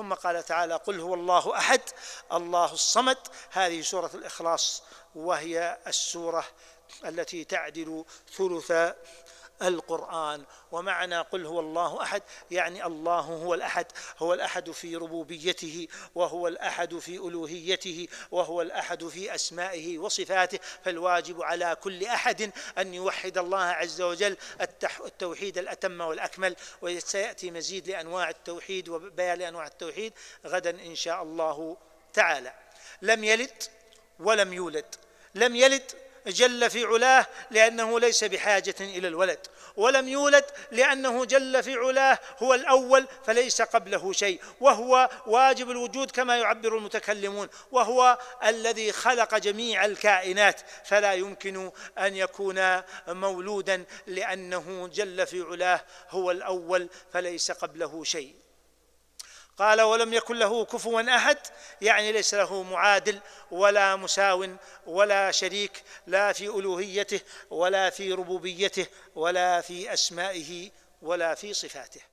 ثم قال تعالى قل هو الله أحد الله الصمد. هذه سورة الإخلاص وهي السورة التي تعدل ثلث القرآن. ومعنى قل هو الله أحد يعني الله هو الأحد هو الأحد في ربوبيته وهو الأحد في ألوهيته وهو الأحد في أسمائه وصفاته. فالواجب على كل أحد أن يوحد الله عز وجل التوحيد الأتم والأكمل. وسيأتي مزيد لأنواع التوحيد وبيان لأنواع التوحيد غدا إن شاء الله تعالى. لم يلد ولم يولد. لم يلد جل في علاه لأنه ليس بحاجة إلى الولد ولم يولد لأنه جل في علاه هو الأول فليس قبله شيء وهو واجب الوجود كما يعبر المتكلمون وهو الذي خلق جميع الكائنات فلا يمكن أن يكون مولودا لأنه جل في علاه هو الأول فليس قبله شيء. قال ولم يكن له كفوا أحد يعني ليس له معادل ولا مساو ولا شريك لا في ألوهيته ولا في ربوبيته ولا في أسمائه ولا في صفاته.